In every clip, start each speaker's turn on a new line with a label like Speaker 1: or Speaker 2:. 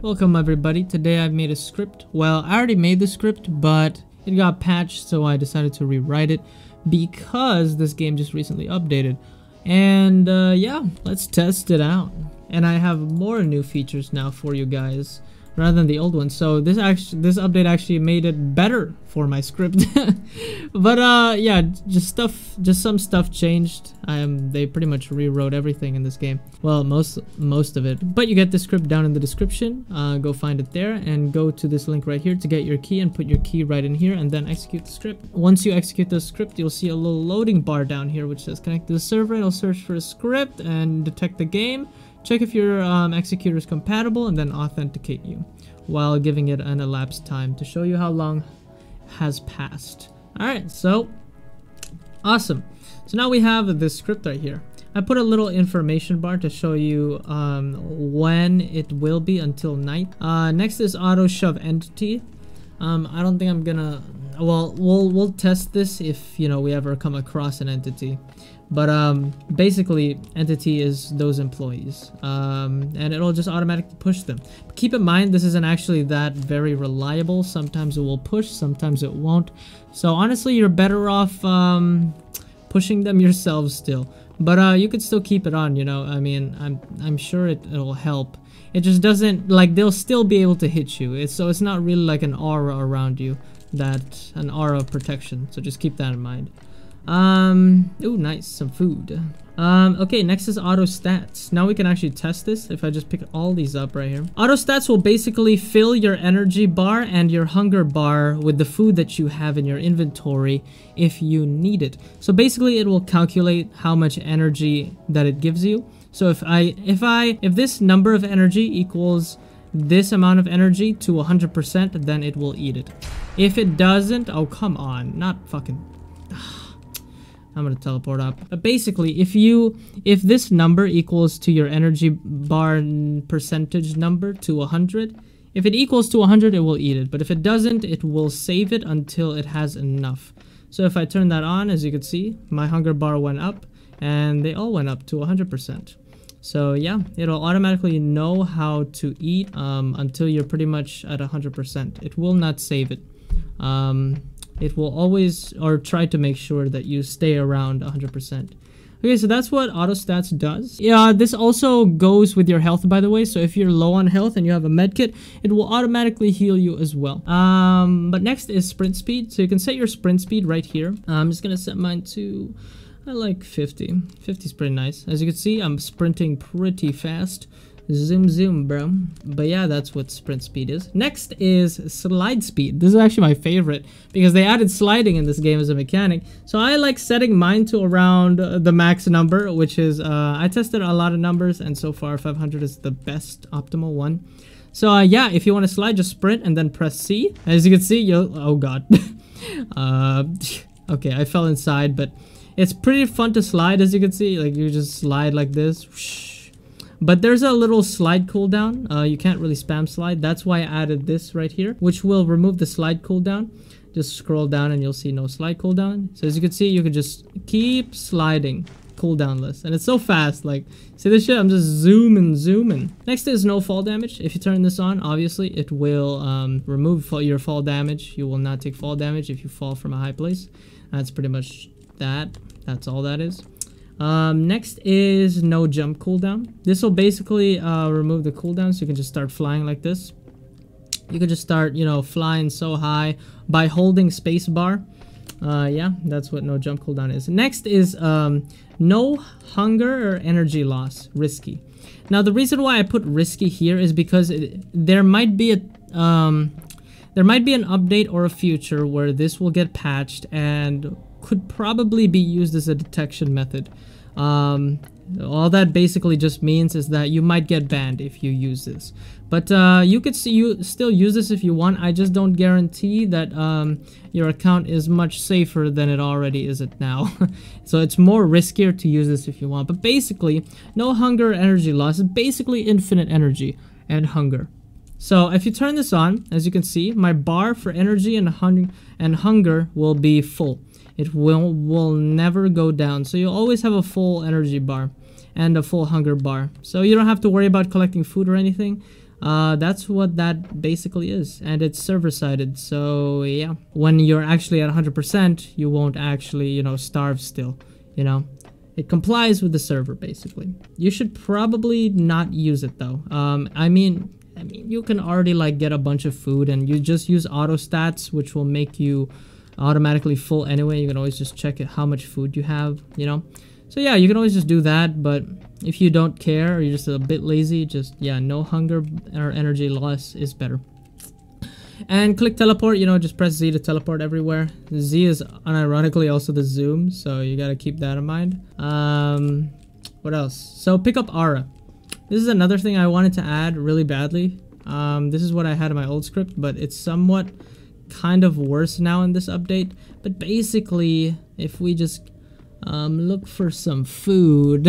Speaker 1: Welcome everybody. Today I've made a script. Well, I already made the script, but it got patched, so I decided to rewrite it because this game just recently updated. And uh, yeah, let's test it out. And I have more new features now for you guys rather than the old one. So this actually this update actually made it better for my script. but uh yeah, just stuff just some stuff changed. Um they pretty much rewrote everything in this game. Well, most most of it. But you get the script down in the description. Uh go find it there and go to this link right here to get your key and put your key right in here and then execute the script. Once you execute the script, you'll see a little loading bar down here which says connect to the server. It'll search for a script and detect the game Check if your um, executor is compatible and then authenticate you while giving it an elapsed time to show you how long has passed. Alright, so awesome. So now we have this script right here. I put a little information bar to show you um, when it will be until night. Uh, next is auto shove entity. Um, I don't think I'm gonna well we'll we'll test this if you know we ever come across an entity but um, basically, entity is those employees, um, and it'll just automatically push them. But keep in mind, this isn't actually that very reliable. Sometimes it will push, sometimes it won't. So honestly, you're better off um, pushing them yourselves still. But uh, you could still keep it on, you know. I mean, I'm I'm sure it, it'll help. It just doesn't like they'll still be able to hit you. It's so it's not really like an aura around you that an aura of protection. So just keep that in mind. Um, oh, nice, some food. Um, okay, next is auto stats. Now we can actually test this if I just pick all these up right here. Auto stats will basically fill your energy bar and your hunger bar with the food that you have in your inventory if you need it. So basically it will calculate how much energy that it gives you. So if I, if I, if this number of energy equals this amount of energy to 100%, then it will eat it. If it doesn't, oh come on, not fucking I'm gonna teleport up. But basically, if you if this number equals to your energy bar percentage number to 100, if it equals to 100, it will eat it. But if it doesn't, it will save it until it has enough. So if I turn that on, as you can see, my hunger bar went up, and they all went up to 100%. So yeah, it'll automatically know how to eat um, until you're pretty much at 100%. It will not save it. Um, it will always or try to make sure that you stay around 100%. Okay, so that's what autostats does. Yeah, this also goes with your health, by the way. So if you're low on health and you have a medkit, it will automatically heal you as well. Um, but next is sprint speed. So you can set your sprint speed right here. I'm just gonna set mine to, I like 50. 50 is pretty nice. As you can see, I'm sprinting pretty fast. Zoom, zoom, bro. But yeah, that's what sprint speed is. Next is slide speed. This is actually my favorite because they added sliding in this game as a mechanic. So I like setting mine to around the max number, which is, uh, I tested a lot of numbers and so far 500 is the best optimal one. So uh, yeah, if you want to slide, just sprint and then press C. As you can see, you'll, oh god. uh, okay, I fell inside, but it's pretty fun to slide as you can see. Like you just slide like this. But there's a little slide cooldown. Uh, you can't really spam slide. That's why I added this right here, which will remove the slide cooldown. Just scroll down and you'll see no slide cooldown. So as you can see, you can just keep sliding cooldownness. And it's so fast, like, see this shit? I'm just zooming, zooming. Next is no fall damage. If you turn this on, obviously, it will um, remove your fall damage. You will not take fall damage if you fall from a high place. That's pretty much that. That's all that is. Um, next is no jump cooldown. This will basically uh, remove the cooldown so you can just start flying like this. You can just start, you know, flying so high by holding spacebar. Uh, yeah, that's what no jump cooldown is. Next is um, no hunger or energy loss, risky. Now the reason why I put risky here is because it, there might be a um, there might be an update or a future where this will get patched and could probably be used as a detection method. Um, all that basically just means is that you might get banned if you use this. But uh, you could see you still use this if you want. I just don't guarantee that um, your account is much safer than it already is it now. so it's more riskier to use this if you want. But basically, no hunger energy loss. Basically infinite energy and hunger. So if you turn this on, as you can see, my bar for energy and, and hunger will be full. It will, will never go down. So you always have a full energy bar and a full hunger bar. So you don't have to worry about collecting food or anything. uh, that's what that basically is and it's server sided so yeah when you're actually at 100% you won't actually you know starve still you know it complies with the server basically you should probably not use it though um, I mean I mean you can already like get a bunch of food and you just use auto stats which will make you automatically full anyway you can always just check it how much food you have you know so yeah, you can always just do that, but if you don't care or you're just a bit lazy, just, yeah, no hunger or energy loss is better. And click teleport, you know, just press Z to teleport everywhere. Z is unironically also the zoom, so you gotta keep that in mind. Um, what else? So pick up Aura. This is another thing I wanted to add really badly. Um, this is what I had in my old script, but it's somewhat kind of worse now in this update. But basically, if we just um, look for some food.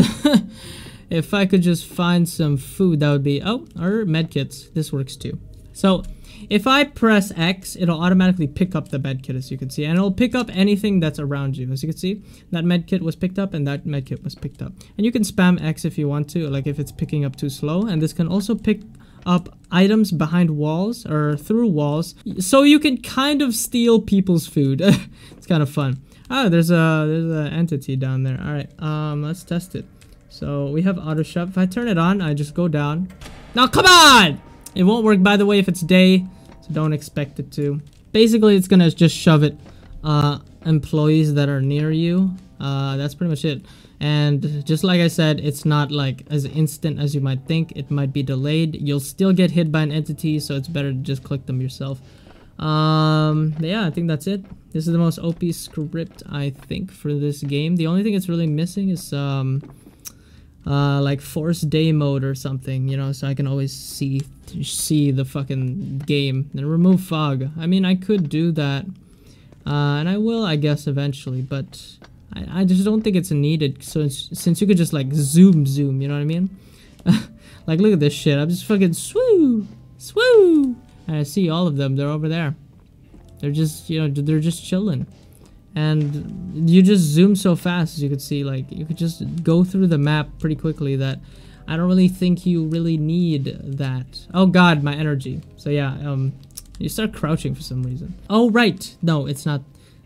Speaker 1: if I could just find some food, that would be... Oh, our medkits. This works too. So, if I press X, it'll automatically pick up the medkit, as you can see. And it'll pick up anything that's around you. As you can see, that medkit was picked up and that medkit was picked up. And you can spam X if you want to, like if it's picking up too slow. And this can also pick up items behind walls or through walls. So you can kind of steal people's food. it's kind of fun. Oh, there's a there's an entity down there. All right, um, let's test it. So we have auto shove. If I turn it on, I just go down. Now, come on! It won't work, by the way, if it's day, so don't expect it to. Basically, it's gonna just shove it. Uh, employees that are near you. Uh, that's pretty much it. And just like I said, it's not like as instant as you might think. It might be delayed. You'll still get hit by an entity, so it's better to just click them yourself. Um, yeah, I think that's it. This is the most OP script, I think, for this game. The only thing it's really missing is, um, uh, like force day mode or something, you know, so I can always see see the fucking game and remove fog. I mean, I could do that, uh, and I will, I guess, eventually, but I, I just don't think it's needed. So since you could just like zoom, zoom, you know what I mean? like, look at this shit. I'm just fucking swoo, swoo. And I see all of them. They're over there. They're just, you know, they're just chilling. And you just zoom so fast, as you could see. Like, you could just go through the map pretty quickly that I don't really think you really need that. Oh god, my energy. So yeah, um, you start crouching for some reason. Oh, right. No, it's not.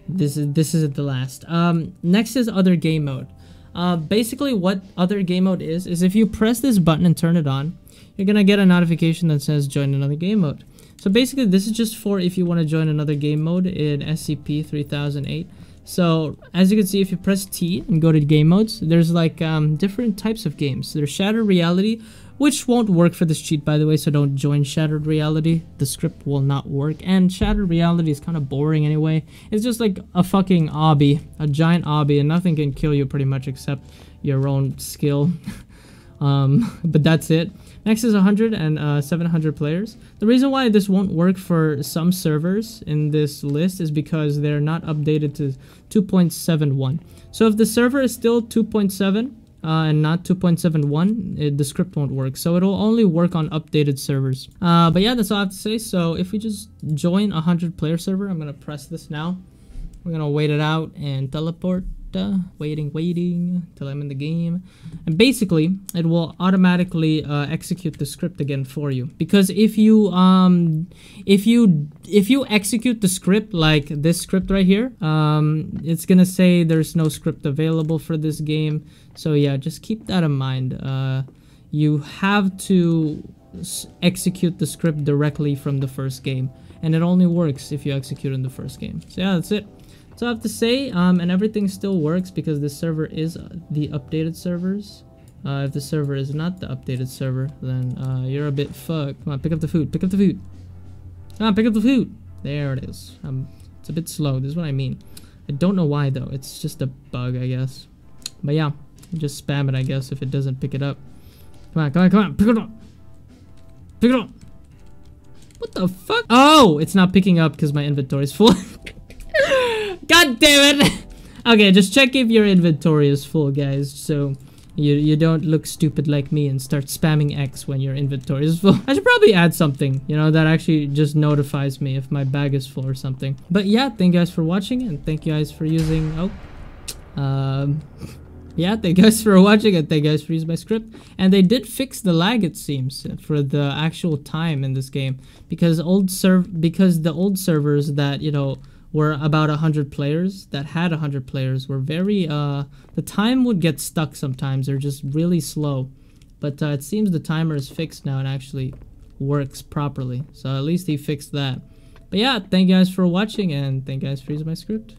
Speaker 1: This is this isn't the last. Um, next is other game mode. Uh, basically what other game mode is, is if you press this button and turn it on, you're gonna get a notification that says join another game mode. So basically this is just for if you want to join another game mode in SCP-3008. So as you can see, if you press T and go to game modes, there's like um, different types of games. There's Shattered Reality, which won't work for this cheat by the way, so don't join Shattered Reality. The script will not work, and Shattered Reality is kind of boring anyway. It's just like a fucking obby, a giant obby, and nothing can kill you pretty much except your own skill. um, but that's it. Next is 100 and uh, 700 players. The reason why this won't work for some servers in this list is because they're not updated to 2.71. So if the server is still 2.7 uh, and not 2.71, the script won't work. So it'll only work on updated servers. Uh, but yeah, that's all I have to say. So if we just join a 100 player server, I'm to press this now. We're to wait it out and teleport waiting, waiting till I'm in the game. And basically, it will automatically uh, execute the script again for you. Because if you um, if you if you execute the script like this script right here, um, it's gonna say there's no script available for this game. So yeah, just keep that in mind. Uh, you have to execute the script directly from the first game and it only works if you execute in the first game. So yeah, that's it. So I have to say, um, and everything still works because this server is the updated servers. Uh, if the server is not the updated server, then uh, you're a bit fucked. Come on, pick up the food. Pick up the food. Come on, pick up the food. There it is. Um, it's a bit slow. This is what I mean. I don't know why though. It's just a bug, I guess. But yeah, just spam it, I guess, if it doesn't pick it up. Come on, come on, come on. Pick it up. Pick it up. What the fuck? Oh, it's not picking up because my inventory is full. God damn it! okay, just check if your inventory is full, guys, so you, you don't look stupid like me and start spamming X when your inventory is full. I should probably add something, you know, that actually just notifies me if my bag is full or something. But yeah, thank you guys for watching, and thank you guys for using... Oh. Um... yeah, thank you guys for watching and thank you guys for using my script. And they did fix the lag, it seems, for the actual time in this game because old serv because the old servers that you know were about 100 players that had 100 players were very uh the time would get stuck sometimes. Or just really slow. But uh, it seems the timer is fixed now and actually works properly. So at least he fixed that. But yeah thank you guys for watching and thank you guys for using my script